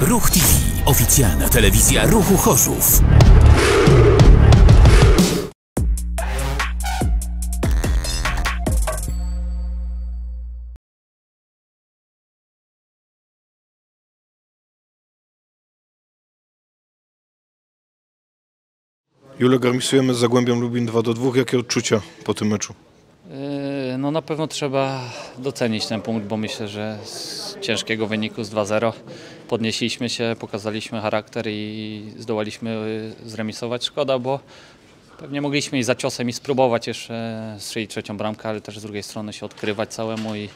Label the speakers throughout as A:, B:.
A: Ruch TV. Oficjalna telewizja Ruchu Chorzów.
B: Julek, remisujemy z Zagłębiem Lubin 2 do 2. Jakie odczucia po tym meczu?
C: Yy, No na pewno trzeba docenić ten punkt, bo myślę, że z ciężkiego wyniku z 2-0 podnieśliśmy się, pokazaliśmy charakter i zdołaliśmy yy, zremisować. Szkoda, bo pewnie mogliśmy iść za ciosem i spróbować jeszcze strzelić trzecią bramkę, ale też z drugiej strony się odkrywać całemu i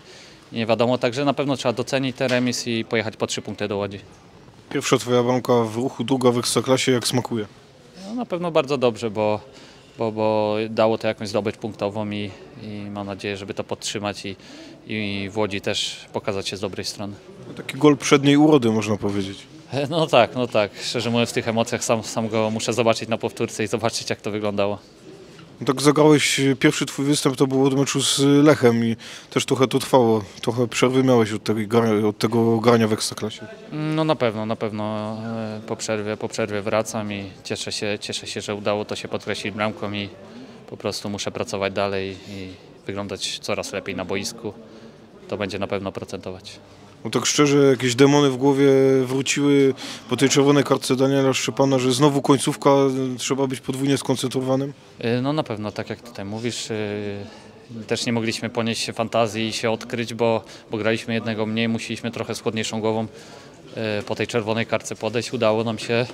C: i nie wiadomo. Także na pewno trzeba docenić ten remis i pojechać po trzy punkty do Łodzi.
B: Pierwsza twoja bramka w ruchu, druga w Ekstraklasie, jak smakuje?
C: No, na pewno bardzo dobrze, bo, bo, bo dało to jakąś zdobycz punktową i, i mam nadzieję, żeby to podtrzymać i, i w Łodzi też pokazać się z dobrej strony.
B: Taki gol przedniej urody, można powiedzieć.
C: No tak, no tak. Szczerze mówiąc, w tych emocjach sam, sam go muszę zobaczyć na powtórce i zobaczyć, jak to wyglądało.
B: No tak zagrałeś, pierwszy twój występ to był od meczu z Lechem i też trochę to trwało. Trochę przerwy miałeś od tego, od tego grania w Ekstraklasie.
C: No na pewno, na pewno e, po przerwie, po przerwie wracam i cieszę się, cieszę się, że udało to się podkreślić bramką i po prostu muszę pracować dalej i wyglądać coraz lepiej na boisku. To będzie na pewno procentować.
B: No tak szczerze, jakieś demony w głowie wróciły po tej czerwonej kartce Daniela Szczepana, że znowu końcówka, trzeba być podwójnie skoncentrowanym.
C: Y, No na pewno, tak jak tutaj mówisz, y, też nie mogliśmy ponieść się fantazji i się odkryć, bo, bo graliśmy jednego mniej, musieliśmy trochę z chłodniejszą głową y, po tej czerwonej kartce podejść. Udało nam się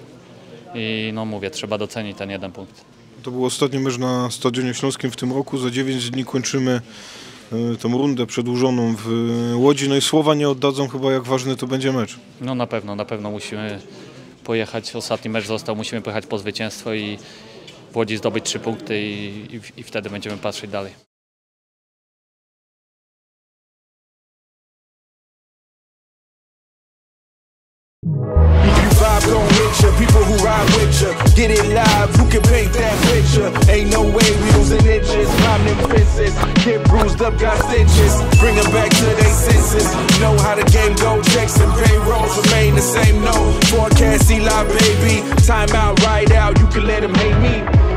C: i no mówię, trzeba docenić ten jeden punkt.
B: To był ostatni mecz na Stadionie Śląskim w tym roku. Za 9 dni kończymy e, tą rundę przedłużoną w Łodzi. No i słowa nie oddadzą chyba jak ważny to będzie mecz.
C: No na pewno, na pewno musimy pojechać, ostatni mecz został, musimy pojechać po zwycięstwo i w Łodzi zdobyć trzy punkty i, i, i wtedy będziemy patrzeć dalej.
D: You vibe gon' hit ya, people who ride with ya. Get it live, who can paint that Up, got stitches. Bring Bring 'em back to their senses. Know how the game go, checks and payrolls remain the same. No forecast, Eli, baby. Time out, right out, you can let 'em hate me.